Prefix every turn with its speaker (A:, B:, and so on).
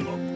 A: Oh!